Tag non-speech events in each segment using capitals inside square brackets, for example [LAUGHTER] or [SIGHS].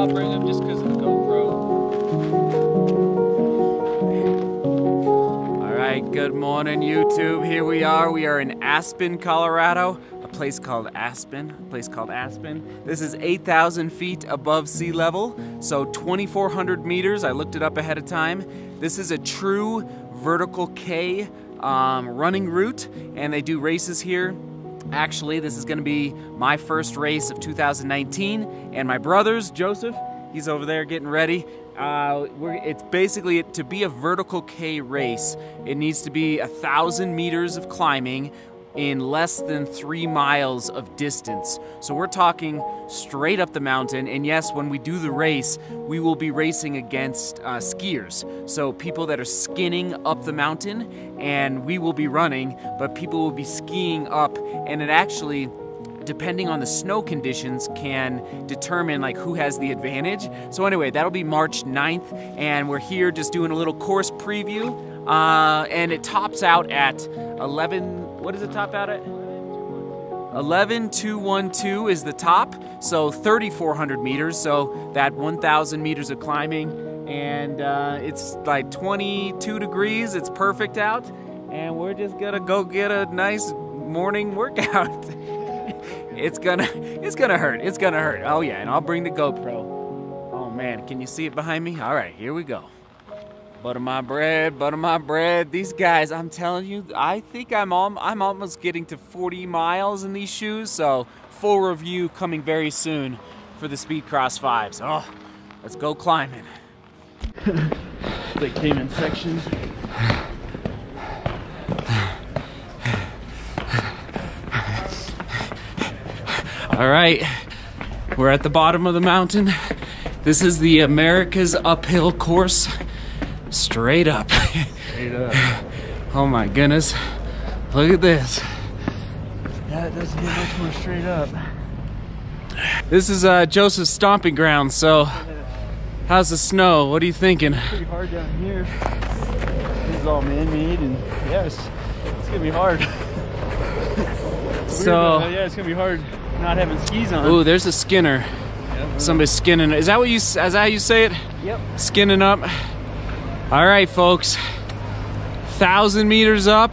I'll bring them just because of the GoPro. All right, good morning, YouTube. Here we are. We are in Aspen, Colorado. A place called Aspen. A place called Aspen. This is 8,000 feet above sea level, so 2,400 meters. I looked it up ahead of time. This is a true vertical K um, running route, and they do races here. Actually, this is going to be my first race of 2019, and my brother's, Joseph, he's over there getting ready. Uh, it's basically to be a vertical K race, it needs to be a thousand meters of climbing in less than three miles of distance. So we're talking straight up the mountain. And yes, when we do the race, we will be racing against uh, skiers. So people that are skinning up the mountain, and we will be running, but people will be skiing up. And it actually depending on the snow conditions, can determine like who has the advantage. So anyway, that'll be March 9th, and we're here just doing a little course preview. Uh, and it tops out at 11, what does it top out at? 11212 is the top, so 3,400 meters, so that 1,000 meters of climbing, and uh, it's like 22 degrees, it's perfect out, and we're just gonna go get a nice morning [LAUGHS] workout. it's gonna it's gonna hurt. It's gonna hurt. Oh yeah, and I'll bring the GoPro. Oh man, can you see it behind me? All right, here we go. Butter my bread, butter my bread. These guys, I'm telling you, I think I'm all, I'm almost getting to 40 miles in these shoes. So full review coming very soon for the Speedcross 5s. Oh, let's go climbing. [LAUGHS] they came in sections. All right, we're at the bottom of the mountain. This is the America's uphill course. Straight up. Straight up. [LAUGHS] oh my goodness. Look at this. Yeah, it doesn't get much more straight up. This is uh, Joseph's stomping ground, so how's the snow? What are you thinking? It's pretty hard down here. This is all man-made and yes, it's gonna be hard. [LAUGHS] so yeah, it's gonna be hard not having skis on. Ooh, there's a skinner. Yep. Somebody's skinning. Is that what you? Is that how you say it? Yep. Skinning up. All right, folks. Thousand meters up,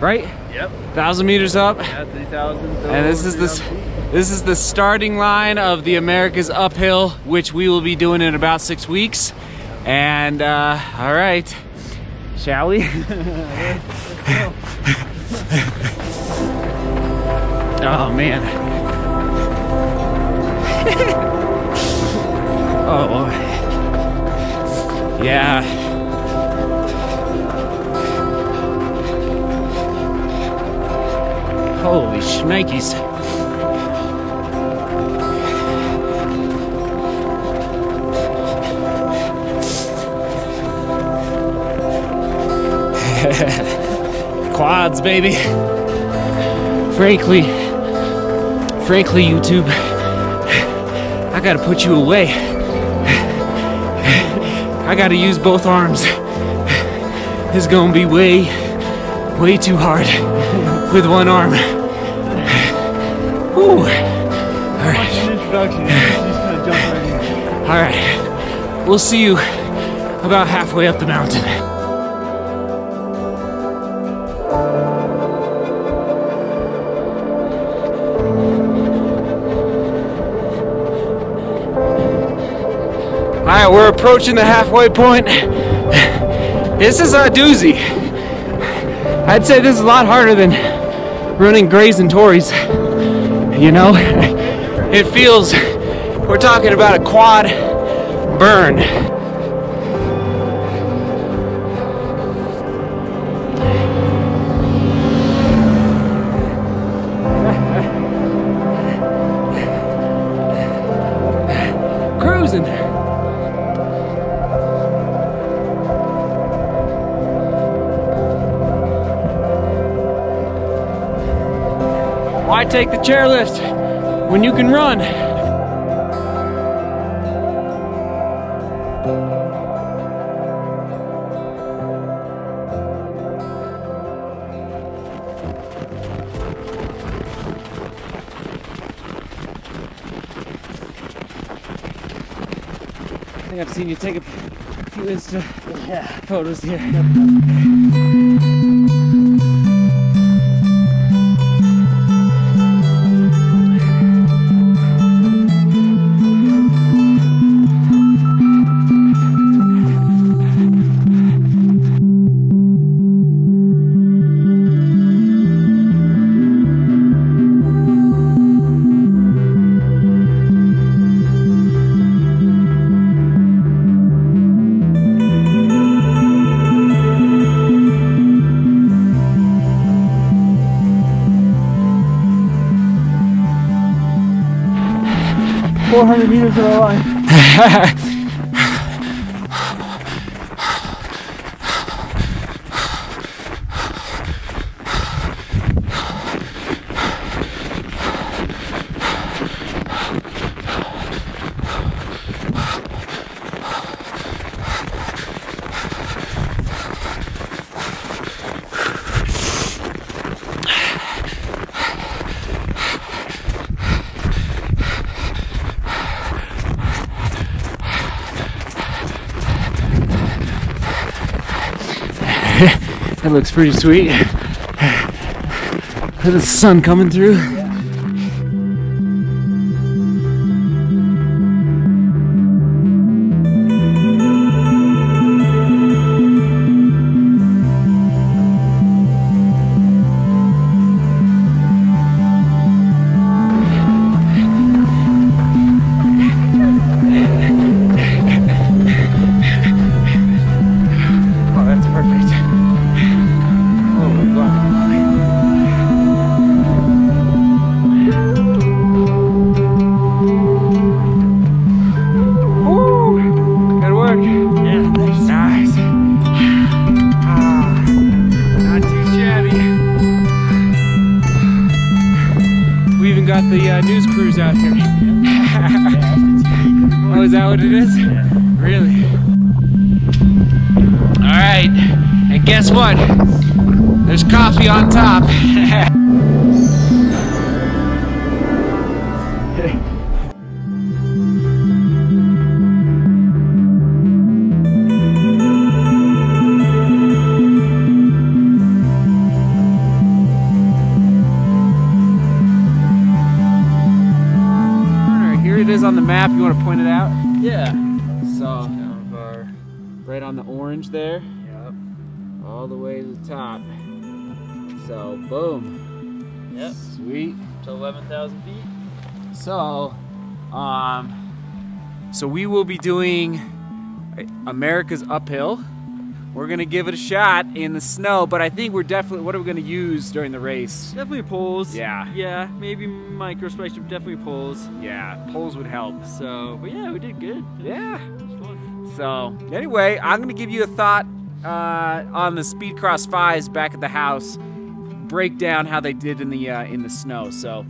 right? Yep. Thousand meters up. Yeah, three thousand. And this is this. This is the starting line of the America's Uphill, which we will be doing in about six weeks. And uh, all right, shall we? [LAUGHS] oh man. [LAUGHS] oh. Yeah. Holy shnikes. [LAUGHS] Quads, baby. Frankly, frankly, YouTube. [SIGHS] I gotta put you away. I gotta use both arms. This is gonna be way, way too hard with one arm. Whew. All right. All right. We'll see you about halfway up the mountain. All right, we're approaching the halfway point. This is a doozy. I'd say this is a lot harder than running Grays and Torreys. You know, [LAUGHS] it feels, we're talking about a quad burn. Why take the chairlift when you can run? I think I've seen you take a few Insta yeah. photos here. Four hundred meters of the line. [LAUGHS] That looks pretty sweet. [SIGHS] Look the sun coming through. That what it is? Really? All right, and guess what? There's coffee on top. [LAUGHS] Yeah. So, Kind of our, right on the orange there. yep. all the way to the top. So, boom. Yep. Sweet. To 11,000 feet. So, um, so we will be doing America's Uphill. We're gonna give it a shot in the snow, but I think we're definitely. What are we gonna use during the race? Definitely poles. Yeah. Yeah, maybe microspectrum, definitely poles. Yeah, poles would help. So, but yeah, we did good. Yeah. It was fun. So anyway, I'm gonna give you a thought uh, on the Speedcross fives back at the house. Break down how they did in the uh, in the snow. So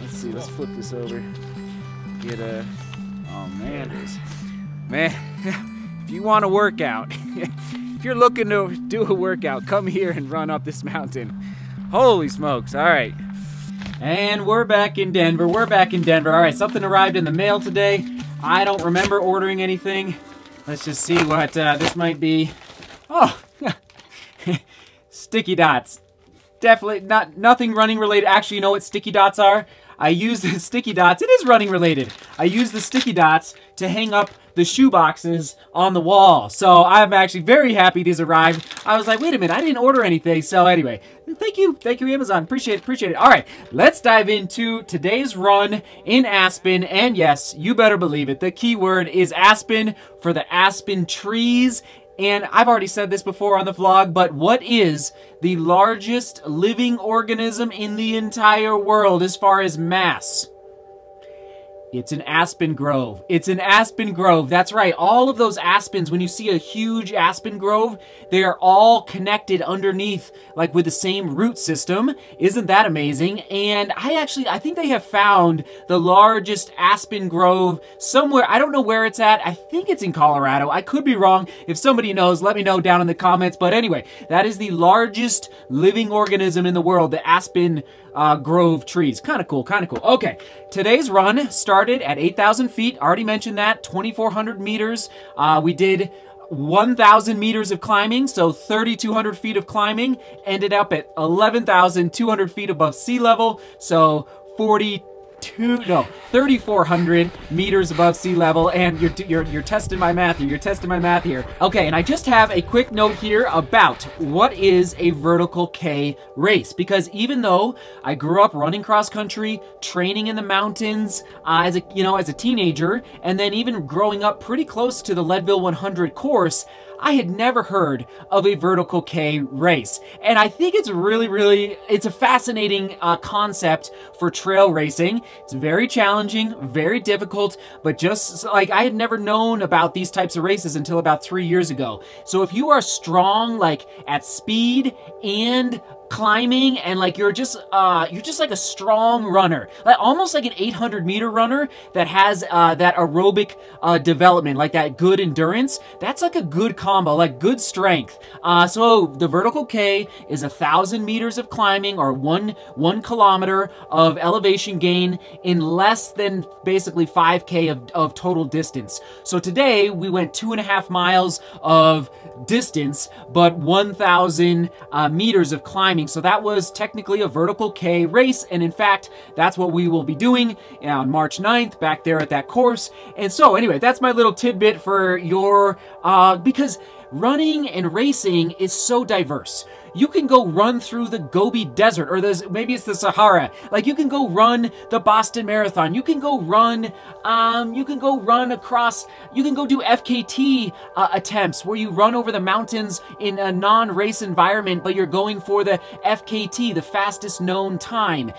let's see. Let's flip this over. Get a. Oh man, man. [LAUGHS] if you want to work out, [LAUGHS] if you're looking to do a workout, come here and run up this mountain. Holy smokes! All right. And we're back in Denver. We're back in Denver. All right, something arrived in the mail today. I don't remember ordering anything. Let's just see what uh, this might be. Oh, [LAUGHS] sticky dots. Definitely not nothing running related. Actually, you know what sticky dots are? I use the [LAUGHS] sticky dots. It is running related. I use the sticky dots to hang up the shoe boxes on the wall. So I'm actually very happy these arrived. I was like, wait a minute, I didn't order anything. So anyway, thank you, thank you Amazon. Appreciate it, appreciate it. All right, let's dive into today's run in Aspen. And yes, you better believe it. The keyword is Aspen for the Aspen trees. And I've already said this before on the vlog, but what is the largest living organism in the entire world as far as mass? It's an aspen grove. It's an aspen grove. That's right. All of those aspens, when you see a huge aspen grove, they are all connected underneath, like with the same root system. Isn't that amazing? And I actually, I think they have found the largest aspen grove somewhere. I don't know where it's at. I think it's in Colorado. I could be wrong. If somebody knows, let me know down in the comments. But anyway, that is the largest living organism in the world, the aspen uh, grove trees. Kind of cool, kind of cool. Okay, today's run started at 8,000 feet. Already mentioned that, 2,400 meters. Uh, we did 1,000 meters of climbing, so 3,200 feet of climbing, ended up at 11,200 feet above sea level, so 40 two no 3400 meters above sea level and you're, you're you're testing my math here you're testing my math here. Okay and i just have a quick note here about what is a vertical k race because even though i grew up running cross country training in the mountains uh, as a you know as a teenager and then even growing up pretty close to the leadville 100 course I had never heard of a vertical K race. And I think it's really, really, it's a fascinating uh, concept for trail racing. It's very challenging, very difficult, but just like I had never known about these types of races until about three years ago. So if you are strong, like at speed and climbing and like you're just uh you're just like a strong runner. Like almost like an 800 meter runner that has uh that aerobic uh development like that good endurance. That's like a good combo like good strength. Uh so the vertical k is a thousand meters of climbing or one one kilometer of elevation gain in less than basically 5k of, of total distance. So today we went two and a half miles of distance but 1000 uh, meters of climbing So that was technically a vertical K race. And in fact, that's what we will be doing on March 9th back there at that course. And so anyway, that's my little tidbit for your, uh, because running and racing is so diverse you can go run through the Gobi Desert, or there's maybe it's the Sahara. Like you can go run the Boston Marathon. You can go run, um, you can go run across. You can go do FKT uh, attempts where you run over the mountains in a non-race environment, but you're going for the FKT, the fastest known time.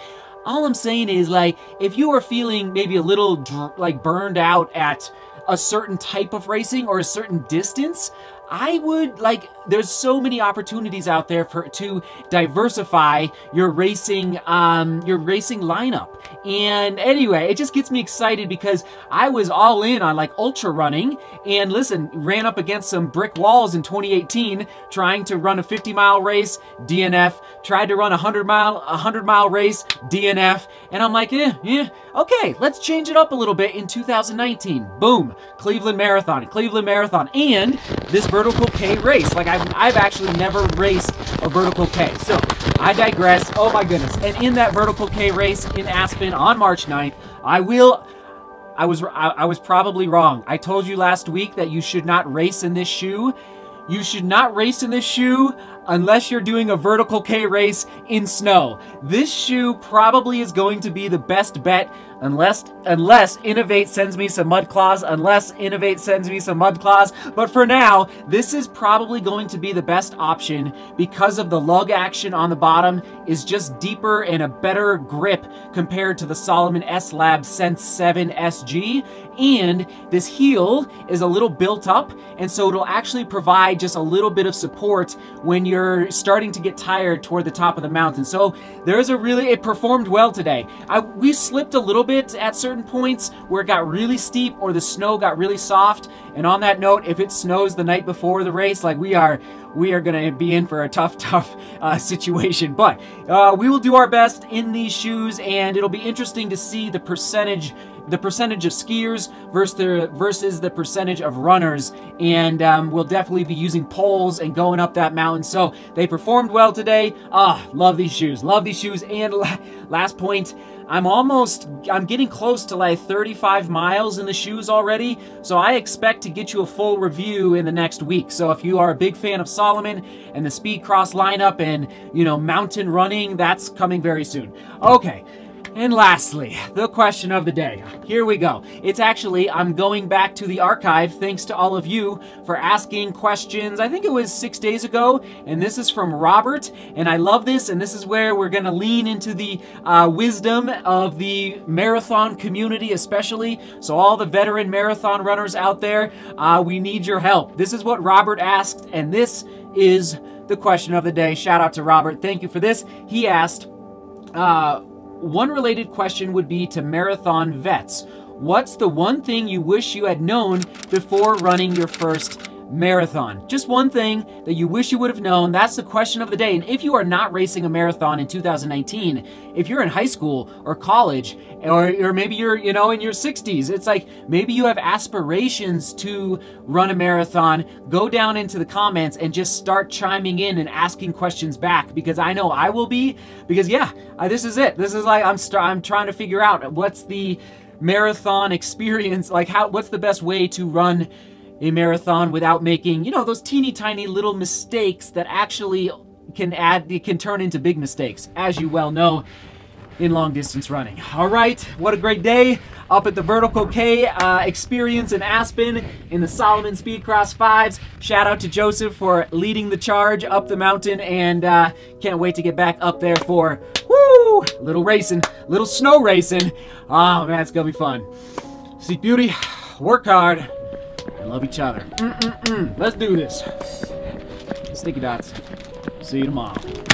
All I'm saying is like if you are feeling maybe a little like burned out at a certain type of racing or a certain distance, I would like there's so many opportunities out there for to diversify your racing um your racing lineup. And anyway, it just gets me excited because I was all in on like ultra running and listen, ran up against some brick walls in 2018 trying to run a 50 mile race, DNF, tried to run a 100 mile a 100 mile race, DNF, and I'm like, eh, yeah, okay, let's change it up a little bit in 2019. Boom, Cleveland Marathon, Cleveland Marathon, and this vertical K race. Like I've, I've actually never raced a vertical K. So I digress. Oh my goodness. And in that vertical K race in Aspen on March 9th, I will I was I, I, was probably wrong. I told you last week that you should not race in this shoe. You should not race in this shoe unless you're doing a vertical K race in snow. This shoe probably is going to be the best bet unless unless Inov-8 sends me some mud claws, unless Inov-8 sends me some mud claws. But for now, this is probably going to be the best option because of the lug action on the bottom is just deeper and a better grip compared to the Salomon S Lab Sense 7 SG. And this heel is a little built up, and so it'll actually provide just a little bit of support when you're starting to get tired toward the top of the mountain. So there's a really, it performed well today. I, we slipped a little bit at certain points where it got really steep or the snow got really soft. And on that note, if it snows the night before the race, like we are, we are going to be in for a tough, [LAUGHS] tough uh, situation. But uh, we will do our best in these shoes, and it'll be interesting to see the percentage the percentage of skiers versus the, versus the percentage of runners. And um, we'll definitely be using poles and going up that mountain. So they performed well today. Ah, love these shoes. Love these shoes. And last point, I'm almost, I'm getting close to like 35 miles in the shoes already, so I expect to get you a full review in the next week. So if you are a big fan of Salomon and the Speed Cross lineup and, you know, mountain running, that's coming very soon. Okay, and lastly, the question of the day. Here we go. It's actually, I'm going back to the archive thanks to all of you for asking questions. I think it was six days ago, and this is from Robert, and I love this, and this is where we're going to lean into the uh, wisdom of the marathon community, especially. So, all the veteran marathon runners out there, uh, we need your help. This is what Robert asked, and this is the question of the day. Shout out to Robert. Thank you for this. He asked, uh, one related question would be to marathon vets. What's the one thing you wish you had known before running your first marathon. Just one thing that you wish you would have known. That's the question of the day. And if you are not racing a marathon in 2019, if you're in high school or college, or, or maybe you're, you know, in your 60s, it's like maybe you have aspirations to run a marathon, go down into the comments and just start chiming in and asking questions back because I know I will be. Because yeah, this is it. This is like I'm, I'm trying to figure out what's the marathon experience like how what's the best way to run a marathon without making, you know, those teeny tiny little mistakes that actually can add, can turn into big mistakes, as you well know in long distance running. All right, what a great day up at the Vertical K uh, experience in Aspen in the Salomon Speedcross 5s. Shout out to Joseph for leading the charge up the mountain and uh, can't wait to get back up there for woo, little racing, little snow racing. Oh man, it's gonna be fun. Seek beauty, work hard, and love each other. Mm -mm -mm. Let's do this. Sticky dots. See you tomorrow.